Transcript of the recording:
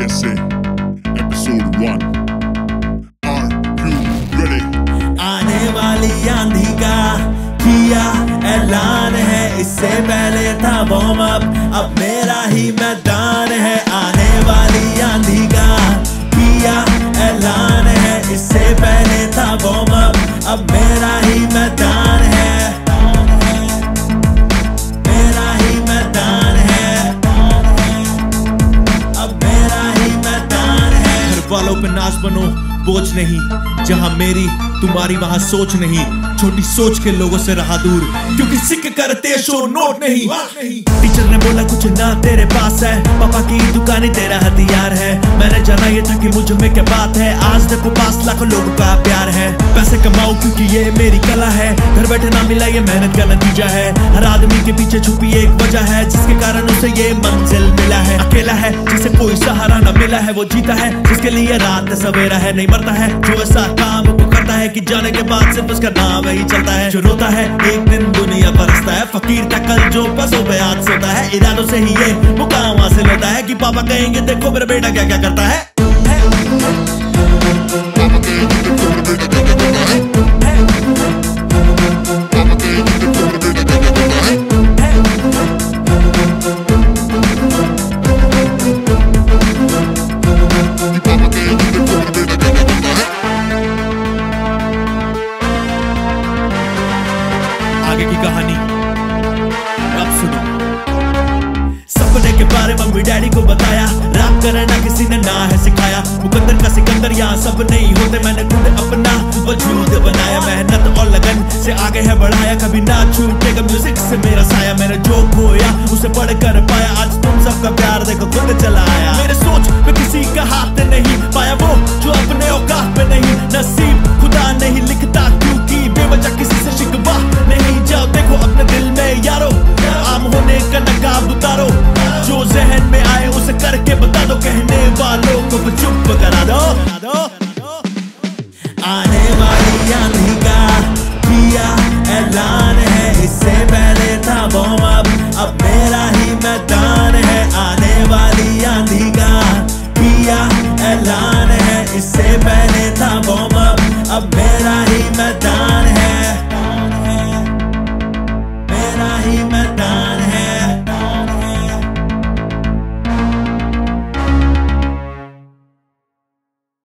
PSA, episode one. Are you ready? आने वाली आंधी का किया ऐलान है इससे पहले था वार्म अप अब मेरा ही मैदान वालों पे नाच बनो, बोझ नहीं। जहाँ मेरी, तुम्हारी वहाँ सोच नहीं। छोटी सोच के लोगों से रहा दूर। क्योंकि सिक करते शो, नोट नहीं। टीचर ने बोला, कुछ ना तेरे पास है। पापा की दुकान ही तेरा हथियार है। मैंने जाना ये था कि मुझमें क्या बात है। आज देखो पास लाखों लोगों का प्यार है। पैसे कमाओ क्योंकि ये मेरी कला है। घर बैठे ना मिला ये मेहनत का नतीजा है। हर आदमी के पीछे छुपी वजह है, जिसके कारण उसे ये मंजिल मिला है। अकेला है, जिसे कोई सहारा न मिला है, वो जीता है। जिसके लिए रात सवेरा है, नहीं मरता है। जो ऐसा काम वो करता है कि जाने के बाद सिर्फ़ उसका नाम ही चलता है। जो रोता है, एक दिन दुनिया बरसता है। फकीर था कल जो बसों पे हाथ सोता है। इरादों से ही ये मुकाम हासिल होता है कि पापा कहेंगे, देखो मेरा बेटा क्या क्या करता है। आगे की कहानी। अब सुनो। सपने के बारे में मम्मी डैडी को बताया। रैप करना किसी ने ना है सिखाया। मुकंदर का सिकंदर यहाँ सब नहीं होते। मैंने खुद अपना वजूद बनाया। मेहनत और लगन से आगे है बढ़ाया। कभी ना छूटेगा म्यूज़िक से मेरा साया। मैंने जो खोया, उसे पढ़ दो आने वाली आंधी का किया ऐलान है। इससे पहले था बॉम, अब अब मेरा ही मैदान है। आने वाली आंधी का किया ऐलान